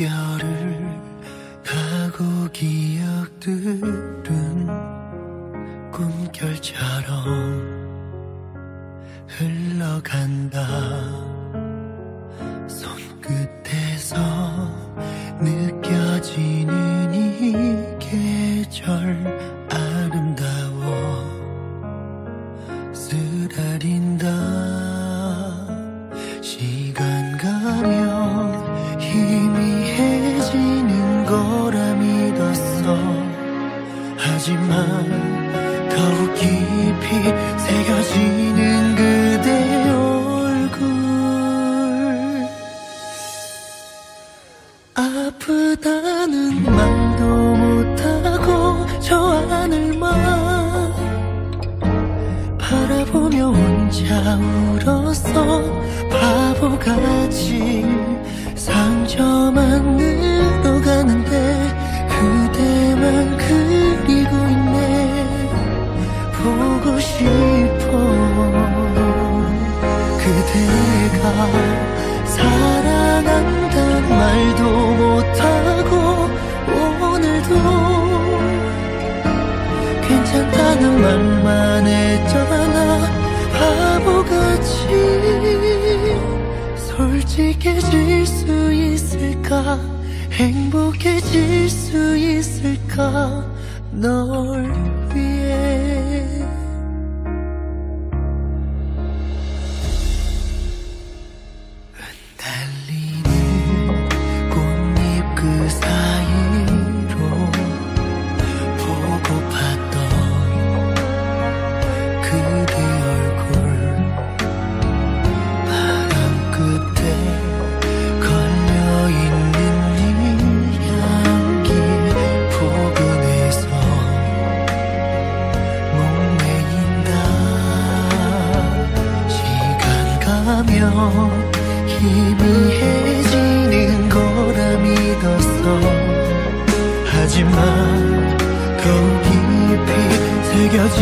열을 가고 기억들은 꿈결처럼 흘러간다. 손끝에서 느껴지는 이 계절. 믿었어 하지만 더욱 깊이 새겨지는 그대 얼굴. 아프다는 말도 못하고 저 하늘만 바라보며 혼자 울었어 바보같이 상처만 늘어 말만 했잖아 바보같이 솔직해질 수 있을까? 행복해질 수 있을까? 널 위해 희미해지는 거라 믿었어. 하지만 더욱 깊이 새겨지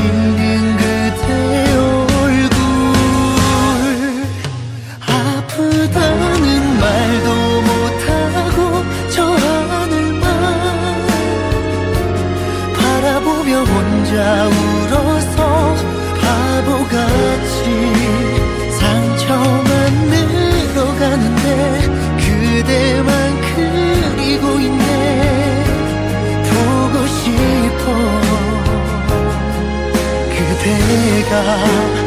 그대가